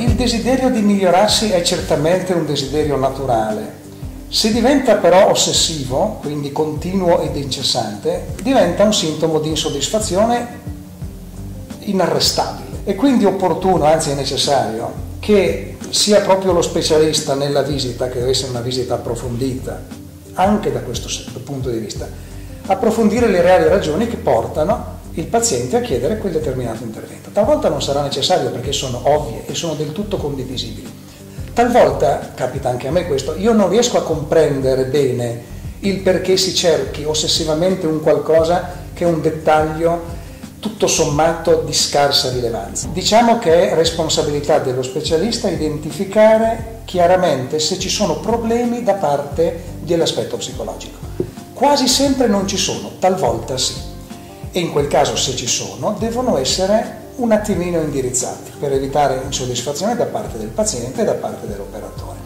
Il desiderio di migliorarsi è certamente un desiderio naturale. Se diventa però ossessivo, quindi continuo ed incessante, diventa un sintomo di insoddisfazione inarrestabile. È quindi opportuno, anzi è necessario, che sia proprio lo specialista nella visita, che deve essere una visita approfondita, anche da questo punto di vista, approfondire le reali ragioni che portano il paziente a chiedere quel determinato intervento. Talvolta non sarà necessario perché sono ovvie e sono del tutto condivisibili. Talvolta, capita anche a me questo, io non riesco a comprendere bene il perché si cerchi ossessivamente un qualcosa che è un dettaglio tutto sommato di scarsa rilevanza. Diciamo che è responsabilità dello specialista identificare chiaramente se ci sono problemi da parte dell'aspetto psicologico. Quasi sempre non ci sono, talvolta sì e in quel caso se ci sono devono essere un attimino indirizzati per evitare insoddisfazione da parte del paziente e da parte dell'operatore.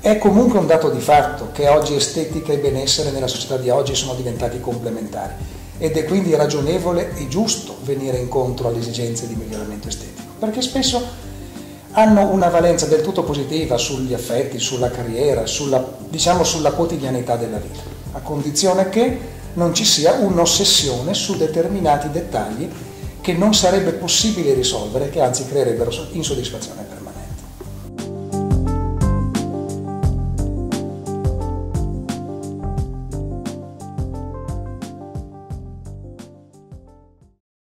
È comunque un dato di fatto che oggi estetica e benessere nella società di oggi sono diventati complementari ed è quindi ragionevole e giusto venire incontro alle esigenze di miglioramento estetico, perché spesso hanno una valenza del tutto positiva sugli affetti, sulla carriera, sulla, diciamo sulla quotidianità della vita, a condizione che non ci sia un'ossessione su determinati dettagli che non sarebbe possibile risolvere, che anzi creerebbero insoddisfazione per me.